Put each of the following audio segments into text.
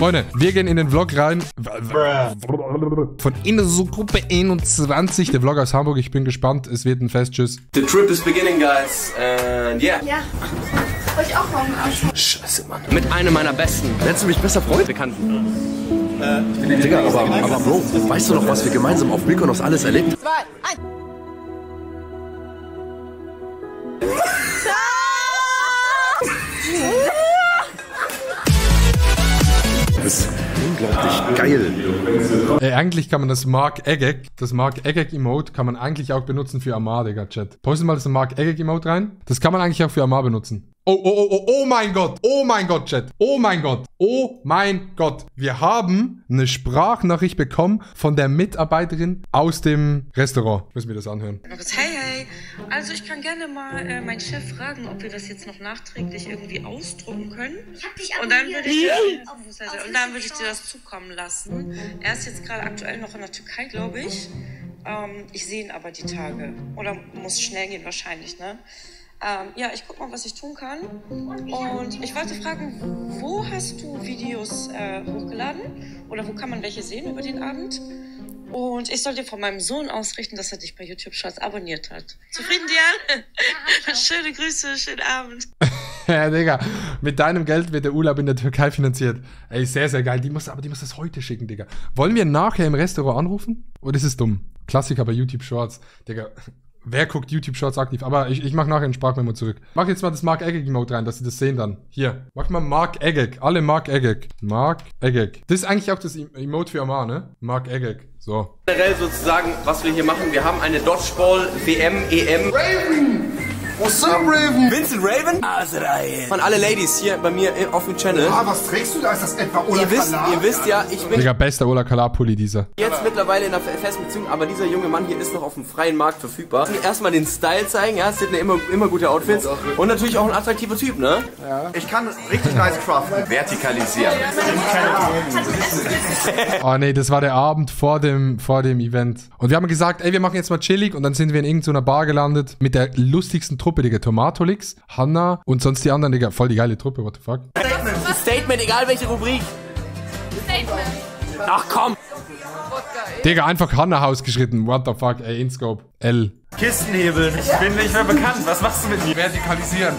Freunde, wir gehen in den Vlog rein. Von Gruppe 21, der Vlog aus Hamburg. Ich bin gespannt. Es wird ein Fest. Tschüss. The trip is beginning, guys. And yeah. Ja. Wollte ich auch morgen. Scheiße, Mann. Mit einem meiner besten. Nennst du mich besser Freund? Bekannten. Digga, aber, aber Bro, weißt du noch, was wir gemeinsam auf Mykonos alles erlebt? Zwei, eins. Unglaublich geil. Ey, eigentlich kann man das Mark Egek, das Mark Egek Emote, kann man eigentlich auch benutzen für Amar, Digga, Chat. Poste mal das Mark Egek Emote rein. Das kann man eigentlich auch für Amar benutzen. Oh, oh, oh, oh, oh mein Gott. Oh mein Gott, Chat. Oh mein Gott. Oh mein Gott. Wir haben eine Sprachnachricht bekommen von der Mitarbeiterin aus dem Restaurant. Müssen wir das anhören. Hey, hey. Also ich kann gerne mal äh, meinen Chef fragen, ob wir das jetzt noch nachträglich irgendwie ausdrucken können. Ich hab dich Und dann würde dir, auf und dann würde ich dir das zukommen lassen. Er ist jetzt gerade aktuell noch in der Türkei, glaube ich. Ähm, ich sehe ihn aber die Tage. Oder muss schnell gehen wahrscheinlich, ne? Ähm, ja, ich guck mal, was ich tun kann. Und ich wollte fragen, wo hast du Videos äh, hochgeladen? Oder wo kann man welche sehen über den Abend? Und ich soll dir von meinem Sohn ausrichten, dass er dich bei YouTube Shorts abonniert hat. Zufrieden, Diane? Schöne Grüße, schönen Abend. Ja, Digga, mit deinem Geld wird der Urlaub in der Türkei finanziert. Ey, sehr, sehr geil. Die muss, aber die muss das heute schicken, Digga. Wollen wir nachher im Restaurant anrufen? Oder ist es dumm? Klassiker bei YouTube Shorts. Digga, wer guckt YouTube Shorts aktiv? Aber ich, ich mach nachher ein Sprachmemo zurück. Mach jetzt mal das Mark Egek Emote rein, dass sie das sehen dann. Hier. Mach mal Mark Egek. Alle Mark Egek. Mark Egek. Das ist eigentlich auch das Emote für Amar, ne? Mark Egek. So. Generell sozusagen, was wir hier machen, wir haben eine Dodgeball WM, EM. What's up, Raven? Vincent Raven? Azrael. Von alle Ladies hier bei mir auf dem Channel. Ah, was trägst du da? Ist das etwa Ola Ihr wisst, Kala? ihr wisst ja, ich bin Digga, bester Ola Kala Pulli dieser. jetzt mittlerweile in einer festen Beziehung, aber dieser junge Mann hier ist noch auf dem freien Markt verfügbar. Erstmal den Style zeigen, ja, es sind immer, immer gute Outfits und natürlich auch ein attraktiver Typ, ne? Ich kann richtig nice craften. Vertikalisieren. Oh nee, das war der Abend vor dem, vor dem Event. Und wir haben gesagt, ey, wir machen jetzt mal chillig. Und dann sind wir in irgendeiner Bar gelandet mit der lustigsten Truppe, Digga. Tomatolix, Hanna und sonst die anderen, Digga. Voll die geile Truppe, what the fuck. Ein Statement, egal welche Rubrik. Ach komm! Digga, einfach Hanna Haus geschritten. What the fuck, ey, InScope. L. Kistenhebeln. Ich bin nicht mehr bekannt. Was machst du mit mir? Vertikalisieren.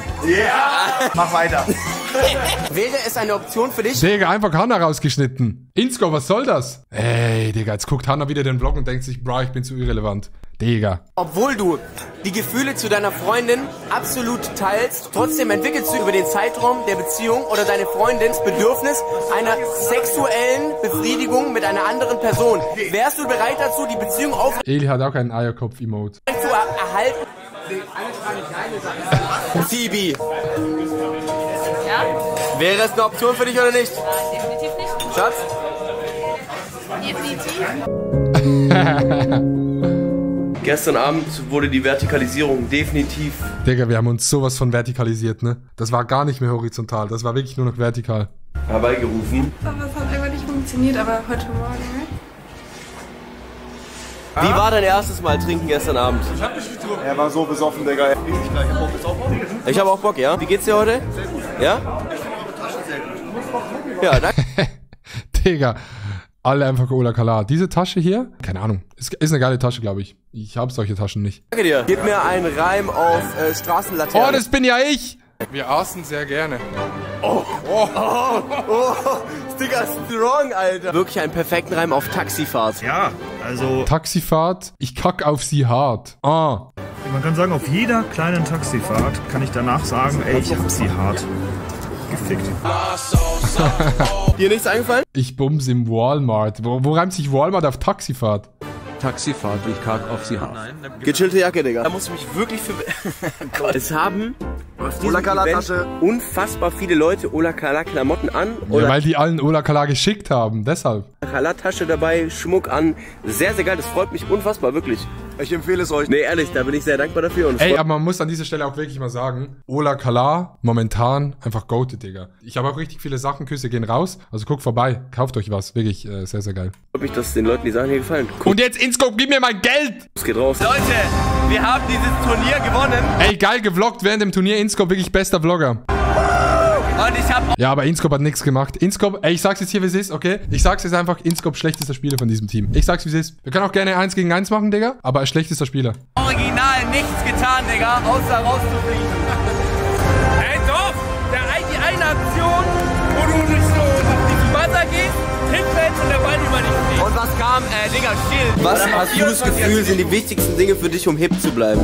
Mach weiter. Wäre es eine Option für dich, Digga, einfach Hanna rausgeschnitten. InScope, was soll das? Ey, Digga, jetzt guckt Hanna wieder den Vlog und denkt sich, bra, ich bin zu irrelevant. Digga. obwohl du die Gefühle zu deiner Freundin absolut teilst, trotzdem entwickelst du über den Zeitraum der Beziehung oder deine Freundin das Bedürfnis einer sexuellen Befriedigung mit einer anderen Person. Wärst du bereit dazu, die Beziehung aufrecht Eli hat auch einen Eierkopf-Emote. zu er erhalten? Phoebe. Ja? Wäre es eine Option für dich oder nicht? Definitiv nicht. Schatz? Definitiv. Gestern Abend wurde die Vertikalisierung definitiv Digga, wir haben uns sowas von vertikalisiert, ne? Das war gar nicht mehr horizontal, das war wirklich nur noch vertikal. herbeigerufen. Aber es hat einfach nicht funktioniert, aber heute Morgen, ne? Wie war dein erstes Mal trinken gestern Abend? Er war so besoffen, Digga. Ich habe auch Bock, ja? Wie geht's dir heute? Ja? Ja, danke Digga, alle einfach Ola Kala. Diese Tasche hier, keine Ahnung, ist, ist eine geile Tasche, glaube ich. Ich habe solche Taschen nicht. dir. Gib mir einen Reim auf äh, Straßenlaterne. Oh, das bin ja ich! Wir aßen sehr gerne. Digga, strong, Alter. Wirklich einen perfekten Reim auf Taxifahrt. Ja, also Taxifahrt, ich kack auf sie hart. Ah, man kann sagen, auf jeder kleinen Taxifahrt kann ich danach sagen, ey, ich hab sie hart gefickt. Dir nichts eingefallen? ich bums im Walmart. Wo, wo reimt sich Walmart auf Taxifahrt? Taxifahrt, ich kack auf sie hart. Gechillte Jacke, Digga. Da muss ich mich wirklich für... es haben auf diesem Ola Kala Event Tasche. unfassbar viele Leute Ola Kala Klamotten an. Ja, weil die allen Ola Kala geschickt haben, deshalb. Kala Tasche dabei, Schmuck an. Sehr, sehr geil. Das freut mich unfassbar, wirklich. Ich empfehle es euch. Nee, ehrlich, da bin ich sehr dankbar dafür. Und Ey, aber man muss an dieser Stelle auch wirklich mal sagen, Ola Kala, momentan einfach goated, Digga. Ich habe auch richtig viele Sachen, Küsse gehen raus. Also guckt vorbei, kauft euch was. Wirklich äh, sehr, sehr geil. freut mich, dass den Leuten die Sachen hier gefallen. Cool, Und jetzt, Inscope, gib mir mein Geld! es geht raus. Leute, wir haben dieses Turnier gewonnen. Ey, geil gevloggt während dem Turnier, Inscope, wirklich bester Vlogger. Und ich hab Ja, aber Inscope hat nichts gemacht. Inscope, ey, ich sag's jetzt hier, wie es ist, okay? Ich sag's jetzt einfach, Inscope schlechtester Spieler von diesem Team. Ich sag's, wie es ist. Wir können auch gerne eins gegen eins machen, Digga, aber er schlechtester Spieler. original nichts getan, Digga, außer rauszufliegen. Ey, doch! Der, die eine Aktion, wo du nicht so auf die Wasser gehst, hinfällst und der Ball über dich fliegt. Und was kam? Äh, Digga, still. Was hast du das Gefühl, sind die wichtigsten Dinge für dich, um hip zu bleiben?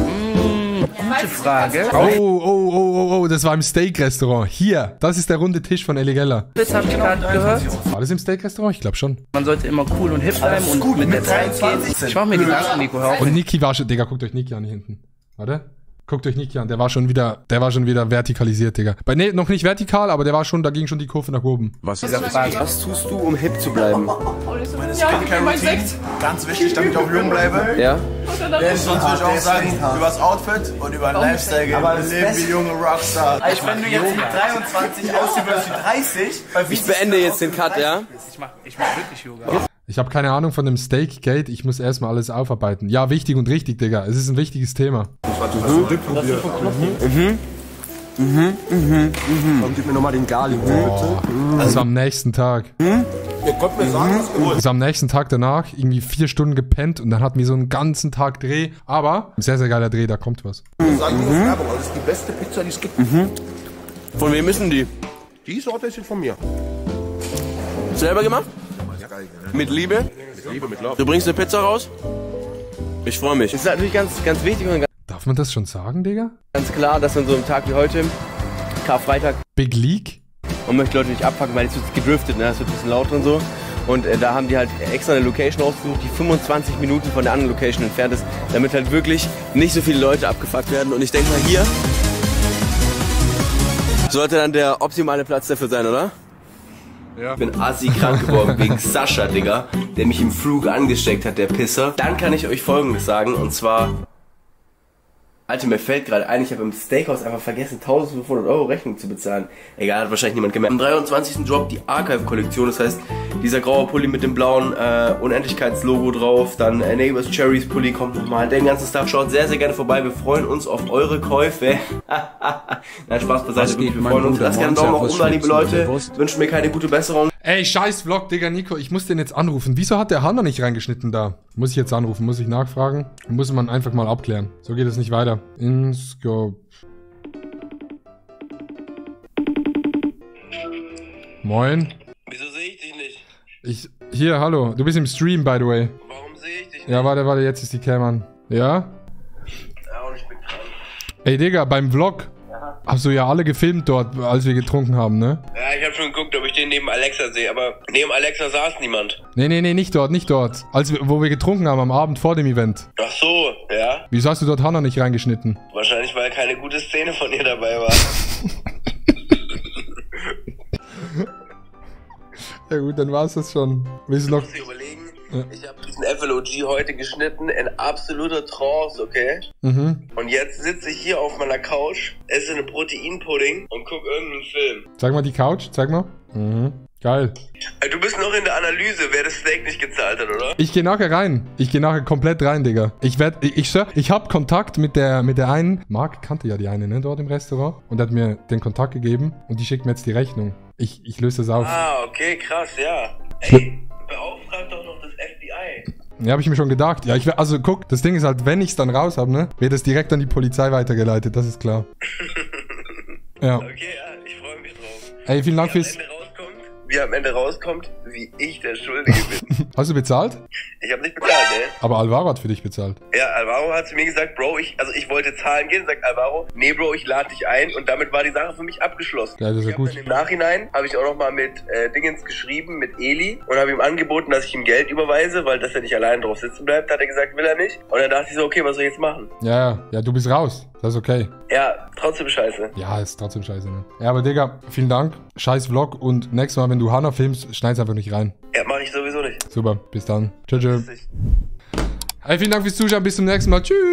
Gute Frage. Oh, oh, oh, oh, oh, das war im Steak-Restaurant. Hier, das ist der runde Tisch von Eligella. Das hab ich gerade gehört. War das im Steak-Restaurant? Ich glaube schon. Man sollte immer cool und hip bleiben und mit der Zeit gehen. Ich mach mir Gedanken, Nico, hör auf. Und Niki war schon, Digga, guckt euch Niki an hier hinten. Warte. Guckt euch Niki an, der war schon wieder, der war schon wieder vertikalisiert, Digga. Bei, nee, noch nicht vertikal, aber der war schon, da ging schon die Kurve nach oben. Was Dieser Frage, was tust du, um hip zu bleiben? Ja, gib mir mein Sekt. Ganz wichtig, damit ich auch jung bleibe. Ja? Denn sonst würde ich auch sagen, über das Outfit und über den Lifestyle. Aber wir leben wie junge Rockstar. Also wenn du jetzt mit 23 aussiehst wie 30, Ich beende jetzt den Cut, ja? Ich mach, ich mach wirklich Yoga. Ich habe keine Ahnung von dem Steak-Gate, ich muss erstmal alles aufarbeiten. Ja, wichtig und richtig, Digga. Es ist ein wichtiges Thema. Komm, gib mir nochmal den Gali, bitte. Das war am nächsten Tag. ihr könnt mir sagen, was ihr Das war am nächsten Tag danach, irgendwie vier Stunden gepennt und dann hatten wir so einen ganzen Tag Dreh. Aber, sehr, sehr geiler Dreh, da kommt was. wollt. Sagen wir Werbung, das ist die beste Pizza, die es gibt. Von wem müssen die? Die Sorte ist von mir. Selber gemacht? Mit Liebe? Liebe mit Love. Du bringst eine Pizza raus? Ich freue mich. Es ist natürlich ganz, ganz wichtig und Darf man das schon sagen, Digga? ganz klar, dass an so einem Tag wie heute, Karfreitag, Big League? man möchte Leute nicht abfacken, weil es wird gedriftet, ne? es wird ein bisschen lauter und so. Und äh, da haben die halt extra eine Location ausgesucht, die 25 Minuten von der anderen Location entfernt ist, damit halt wirklich nicht so viele Leute abgefuckt werden. Und ich denke mal hier sollte dann der optimale Platz dafür sein, oder? Ich bin assi krank geworden wegen Sascha, Digga, der mich im Flug angesteckt hat, der Pisser. Dann kann ich euch folgendes sagen, und zwar... Alter, mir fällt gerade ein, ich habe im Steakhouse einfach vergessen, 1500 Euro Rechnung zu bezahlen. Egal, hat wahrscheinlich niemand gemerkt. Am 23. Drop die Archive-Kollektion, das heißt, dieser graue Pulli mit dem blauen äh, Unendlichkeitslogo drauf, dann äh, Neighbors Cherries Pulli kommt nochmal, den ganzen Stuff. Schaut sehr, sehr gerne vorbei, wir freuen uns auf eure Käufe. Nein, Spaß beiseite, wir freuen uns. Lasst gerne einen Daumen nach oben da, liebe Leute. Wünschen mir keine gute Besserung. Ey, scheiß Vlog, Digga, Nico, ich muss den jetzt anrufen. Wieso hat der Hanna nicht reingeschnitten da? Muss ich jetzt anrufen, muss ich nachfragen? Muss man einfach mal abklären. So geht es nicht weiter. Inscope. Moin. Wieso sehe ich dich nicht? Ich, hier, hallo. Du bist im Stream, by the way. Warum sehe ich dich nicht? Ja, warte, warte, jetzt ist die Cam an. Ja? Ja, und ich bin krank. Ey, Digga, beim Vlog hast du ja alle gefilmt dort, als wir getrunken haben, ne? Ja, ich den neben Alexa sehe, aber neben Alexa saß niemand. Nee, nee, nee, nicht dort, nicht dort. Als wo wir getrunken haben am Abend vor dem Event. Ach so, ja. Wieso hast du dort Hanna nicht reingeschnitten? Wahrscheinlich, weil keine gute Szene von ihr dabei war. Ja gut, dann war's das schon. Willst du noch... überlegen, ich habe diesen FLOG heute geschnitten in absoluter Trance, okay? Mhm. Und jetzt sitze ich hier auf meiner Couch, esse einen Proteinpudding und gucke irgendeinen Film. Zeig mal die Couch, zeig mal. Mhm. Geil. Äh, Du bist noch in der Analyse, wer das Steak nicht gezahlt hat, oder? Ich gehe nachher rein. Ich gehe nachher komplett rein, Digga. Ich werd, ich, ich, ich hab Kontakt mit der, mit der einen. Marc kannte ja die eine, ne, dort im Restaurant. Und hat mir den Kontakt gegeben. Und die schickt mir jetzt die Rechnung. Ich, ich löse das auf. Ah, okay, krass, ja. Ey, beauftragt doch noch das FBI. Ja, habe ich mir schon gedacht. Ja, ich also guck, das Ding ist halt, wenn ich's dann raus hab, ne, wird es direkt an die Polizei weitergeleitet, das ist klar. ja. Okay, ja, ich freue mich drauf. Ey, vielen Dank fürs. Wie am Ende rauskommt, wie ich der Schuldige bin. Hast du bezahlt? Ich habe nicht bezahlt, ne? Aber Alvaro hat für dich bezahlt. Ja, Alvaro hat zu mir gesagt, Bro, ich, also ich wollte zahlen gehen, sagt Alvaro, nee, Bro, ich lade dich ein und damit war die Sache für mich abgeschlossen. Ja, das ist ja gut. Im Nachhinein habe ich auch nochmal mit äh, Dingens geschrieben, mit Eli und habe ihm angeboten, dass ich ihm Geld überweise, weil dass er nicht allein drauf sitzen bleibt, hat er gesagt, will er nicht. Und dann dachte ich so, okay, was soll ich jetzt machen? Ja, ja, ja, du bist raus. Das ist okay. Ja, trotzdem scheiße. Ja, ist trotzdem scheiße, ne? Ja, aber Digga, vielen Dank. Scheiß Vlog und nächstes Mal, wenn du Hannah filmst, schneid's einfach nicht rein. Ja, mache ich sowieso nicht. Super, bis dann. Tschö, tschö. Hey, vielen Dank fürs Zuschauen. Bis zum nächsten Mal. Tschüss.